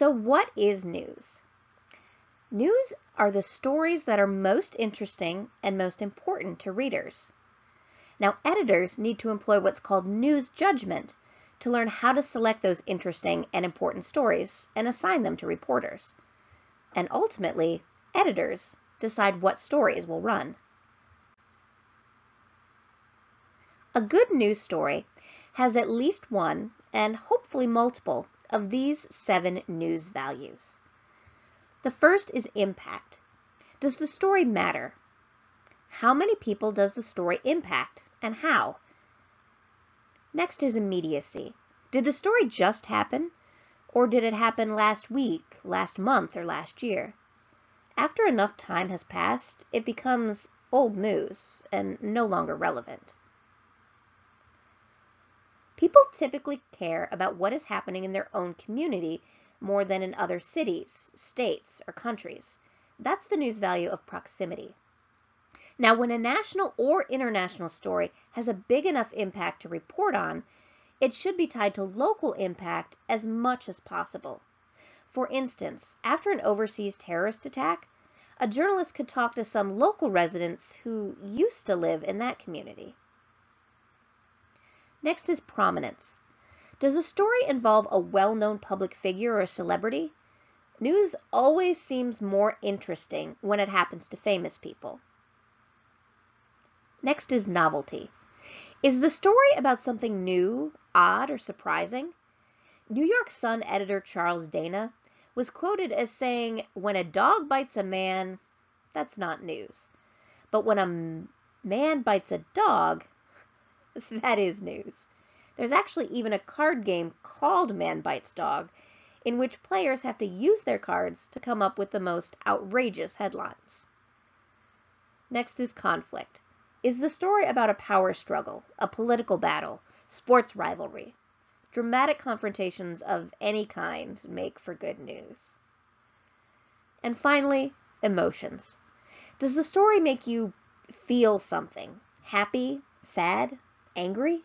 So what is news? News are the stories that are most interesting and most important to readers. Now, editors need to employ what's called news judgment to learn how to select those interesting and important stories and assign them to reporters. And ultimately, editors decide what stories will run. A good news story has at least one, and hopefully multiple, of these seven news values. The first is impact. Does the story matter? How many people does the story impact, and how? Next is immediacy. Did the story just happen, or did it happen last week, last month, or last year? After enough time has passed, it becomes old news and no longer relevant. People typically care about what is happening in their own community more than in other cities, states, or countries. That's the news value of proximity. Now, when a national or international story has a big enough impact to report on, it should be tied to local impact as much as possible. For instance, after an overseas terrorist attack, a journalist could talk to some local residents who used to live in that community. Next is prominence. Does a story involve a well-known public figure or a celebrity? News always seems more interesting when it happens to famous people. Next is novelty. Is the story about something new, odd, or surprising? New York Sun editor Charles Dana was quoted as saying, When a dog bites a man, that's not news. But when a man bites a dog, that is news. There's actually even a card game called Man Bites Dog, in which players have to use their cards to come up with the most outrageous headlines. Next is conflict. Is the story about a power struggle, a political battle, sports rivalry? Dramatic confrontations of any kind make for good news. And finally, emotions. Does the story make you feel something? Happy, sad, angry?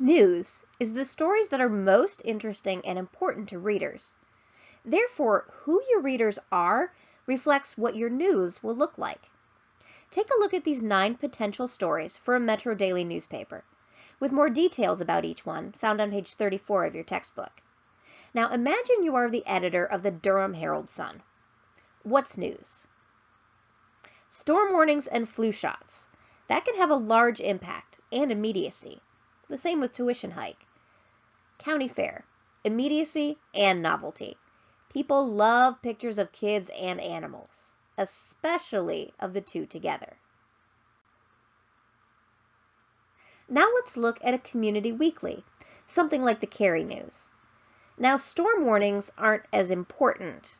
News is the stories that are most interesting and important to readers. Therefore, who your readers are reflects what your news will look like. Take a look at these nine potential stories for a Metro Daily newspaper, with more details about each one found on page 34 of your textbook. Now imagine you are the editor of the Durham Herald Sun. What's news? Storm warnings and flu shots. That can have a large impact and immediacy. The same with tuition hike. County fair. Immediacy and novelty. People love pictures of kids and animals, especially of the two together. Now let's look at a community weekly, something like the Cary News. Now, storm warnings aren't as important,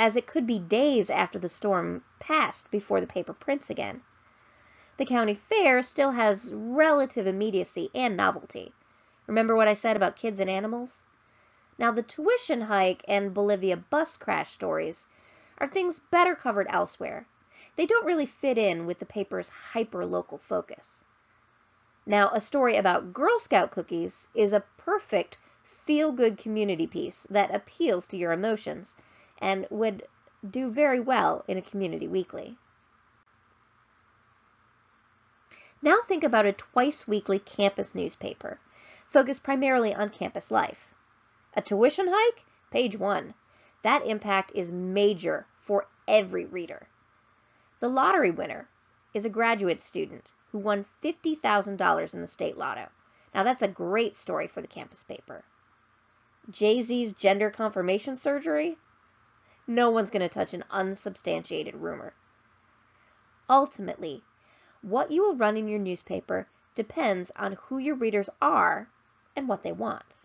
as it could be days after the storm passed before the paper prints again. The county fair still has relative immediacy and novelty. Remember what I said about kids and animals? Now, the tuition hike and Bolivia bus crash stories are things better covered elsewhere. They don't really fit in with the paper's hyper-local focus. Now, a story about Girl Scout cookies is a perfect feel good community piece that appeals to your emotions and would do very well in a community weekly. Now think about a twice weekly campus newspaper, focused primarily on campus life. A tuition hike? Page one. That impact is major for every reader. The lottery winner is a graduate student who won $50,000 in the state lotto. Now that's a great story for the campus paper. Jay Z's gender confirmation surgery? No one's going to touch an unsubstantiated rumor. Ultimately, what you will run in your newspaper depends on who your readers are and what they want.